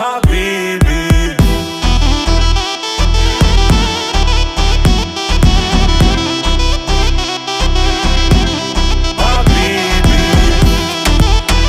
I'll be